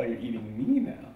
Oh, you're eating me now.